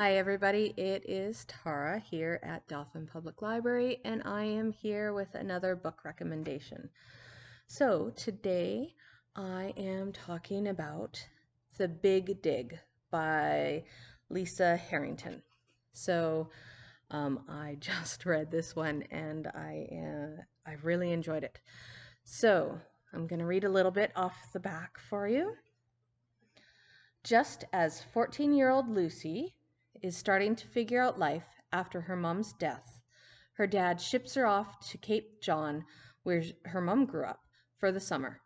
Hi everybody, it is Tara here at Dauphin Public Library and I am here with another book recommendation. So today I am talking about The Big Dig by Lisa Harrington. So um, I just read this one and I, uh, I really enjoyed it. So I'm going to read a little bit off the back for you. Just as 14 year old Lucy is starting to figure out life after her mom's death, her dad ships her off to Cape John, where her mom grew up, for the summer.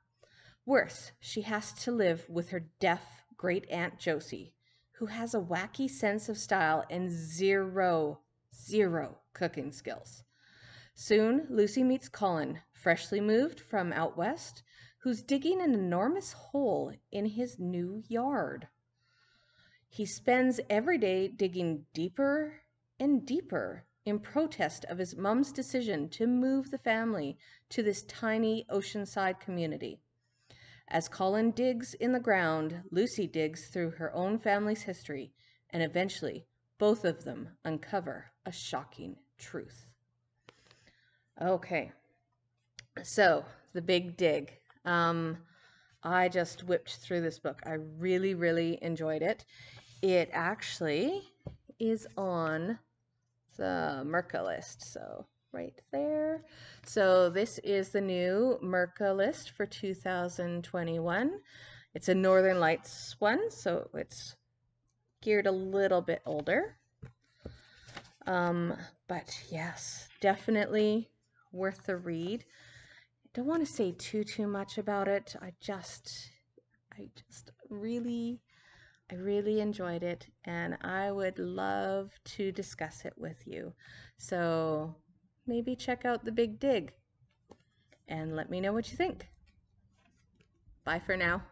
Worse, she has to live with her deaf great aunt Josie, who has a wacky sense of style and zero, zero cooking skills. Soon, Lucy meets Colin, freshly moved from out west, who's digging an enormous hole in his new yard. He spends every day digging deeper and deeper in protest of his mom's decision to move the family to this tiny oceanside community. As Colin digs in the ground, Lucy digs through her own family's history, and eventually both of them uncover a shocking truth. Okay, so the big dig. Um, I just whipped through this book. I really, really enjoyed it. It actually is on the MYRCA list, so right there. So this is the new MYRCA list for 2021. It's a Northern Lights one, so it's geared a little bit older. Um, but yes, definitely worth the read. I don't want to say too too much about it. I just I just really I really enjoyed it and I would love to discuss it with you. So maybe check out the Big Dig and let me know what you think. Bye for now.